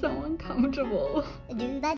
so uncomfortable.